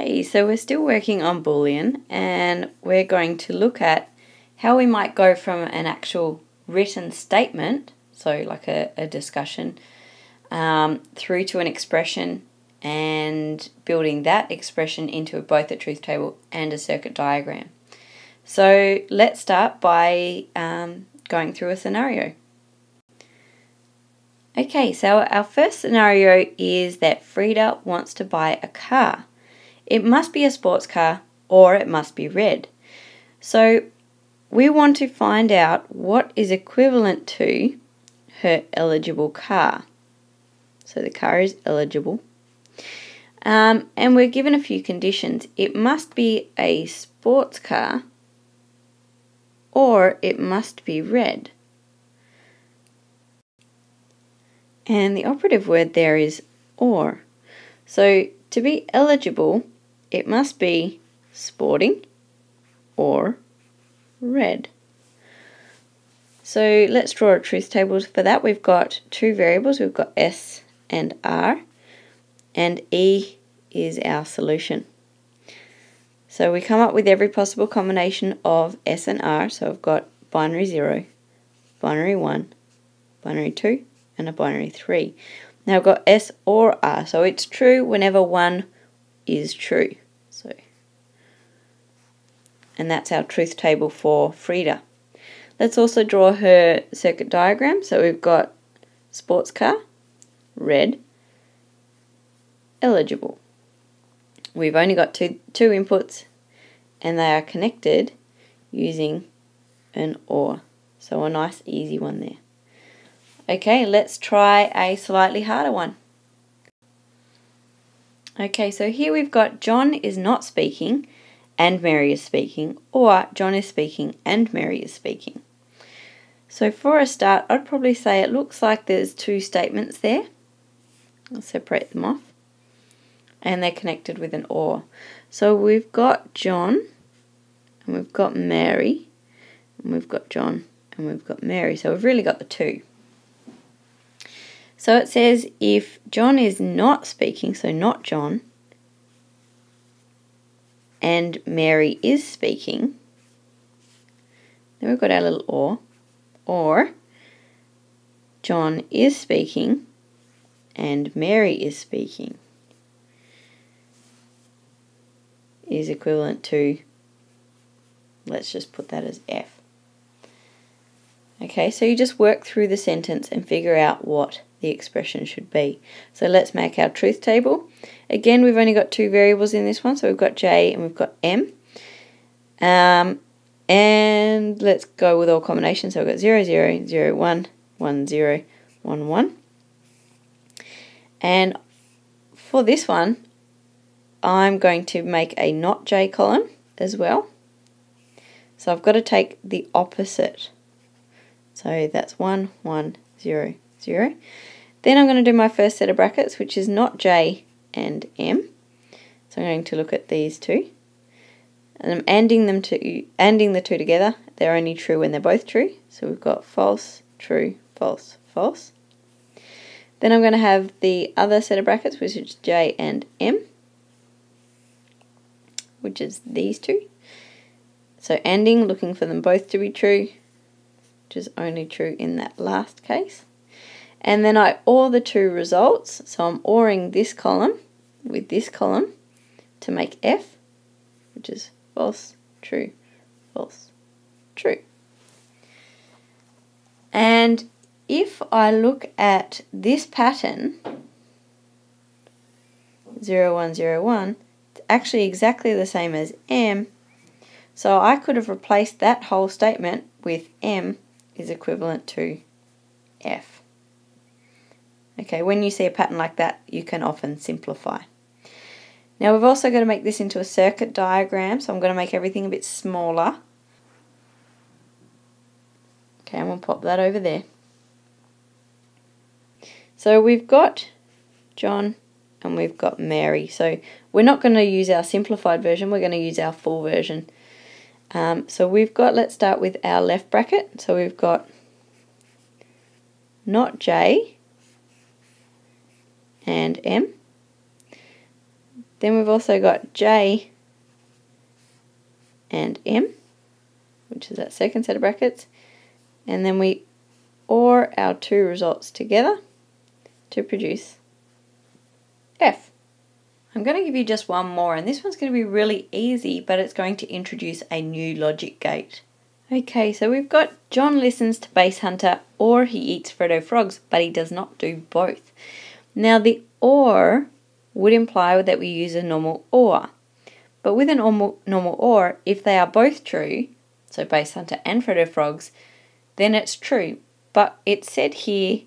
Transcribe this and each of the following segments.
Hey, so we're still working on Boolean and we're going to look at how we might go from an actual written statement, so like a, a discussion, um, through to an expression and building that expression into both a truth table and a circuit diagram. So let's start by um, going through a scenario. Okay, so our first scenario is that Frida wants to buy a car. It must be a sports car or it must be red. So we want to find out what is equivalent to her eligible car. So the car is eligible. Um, and we're given a few conditions. It must be a sports car or it must be red. And the operative word there is or. So to be eligible, it must be sporting or red. So let's draw a truth table. For that we've got two variables. We've got S and R and E is our solution. So we come up with every possible combination of S and R. So I've got binary 0, binary 1, binary 2 and a binary 3. Now I've got S or R. So it's true whenever one is true. So, and that's our truth table for Frida. Let's also draw her circuit diagram. So we've got sports car, red, eligible. We've only got two, two inputs and they are connected using an OR. So a nice easy one there. Okay, let's try a slightly harder one. Okay, so here we've got John is not speaking and Mary is speaking, or John is speaking and Mary is speaking. So for a start, I'd probably say it looks like there's two statements there. I'll separate them off. And they're connected with an or. So we've got John, and we've got Mary, and we've got John, and we've got Mary. So we've really got the two. So it says if John is not speaking, so not John, and Mary is speaking, then we've got our little or, or John is speaking and Mary is speaking is equivalent to, let's just put that as F. Okay, so you just work through the sentence and figure out what the expression should be. So let's make our truth table. Again, we've only got two variables in this one, so we've got J and we've got M. Um, and let's go with all combinations. So we've got 0, 0, 0, 1, 1, 0, 1, 1. And for this one, I'm going to make a not J column as well. So I've got to take the opposite. So that's 1, 1, 0, 0. Then I'm going to do my first set of brackets, which is not J and M. So I'm going to look at these two. And I'm anding them to anding the two together. They're only true when they're both true. So we've got false, true, false, false. Then I'm going to have the other set of brackets, which is J and M, which is these two. So anding, looking for them both to be true, which is only true in that last case. And then I OR the two results. So I'm ORing this column with this column to make F, which is false, true, false, true. And if I look at this pattern, 0101, it's actually exactly the same as M. So I could have replaced that whole statement with M is equivalent to F. Okay, when you see a pattern like that, you can often simplify. Now we've also got to make this into a circuit diagram, so I'm going to make everything a bit smaller. Okay, going to pop that over there. So we've got John and we've got Mary. So we're not going to use our simplified version, we're going to use our full version. Um, so we've got, let's start with our left bracket. So we've got not J, and M. Then we've also got J and M, which is that second set of brackets. And then we OR our two results together to produce F. I'm going to give you just one more, and this one's going to be really easy, but it's going to introduce a new logic gate. Okay, so we've got John listens to Basshunter or he eats Freddo frogs, but he does not do both. Now, the or would imply that we use a normal or. But with a normal, normal or, if they are both true, so Basshunter and Freddo frogs, then it's true. But it said here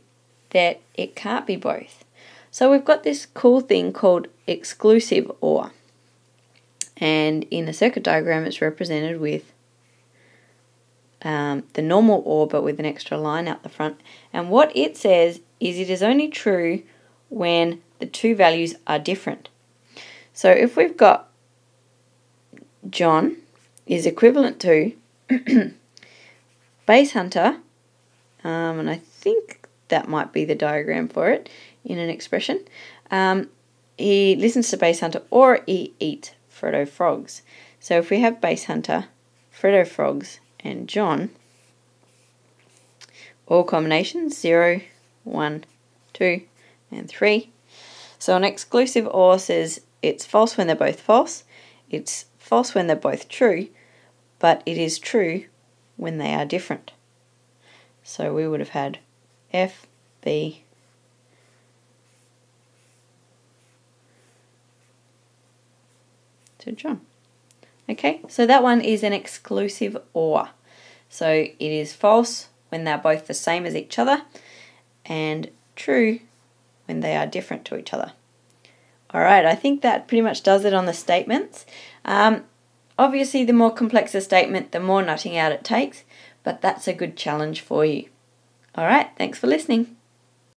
that it can't be both. So we've got this cool thing called exclusive OR. And in a circuit diagram, it's represented with um, the normal OR but with an extra line out the front. And what it says is it is only true when the two values are different. So if we've got John is equivalent to Basshunter, um, and I think that might be the diagram for it in an expression. Um, he listens to Basshunter or he eats Freddo frogs. So if we have Bass Hunter, Freddo frogs, and John, all combinations 0, 1, 2, and 3. So an exclusive OR says it's false when they're both false, it's false when they're both true, but it is true when they are different. So we would have had F, B, to John. Okay, so that one is an exclusive OR. So it is false when they're both the same as each other and true when they are different to each other. All right, I think that pretty much does it on the statements. Um, obviously, the more complex a statement, the more nutting out it takes, but that's a good challenge for you. All right, thanks for listening.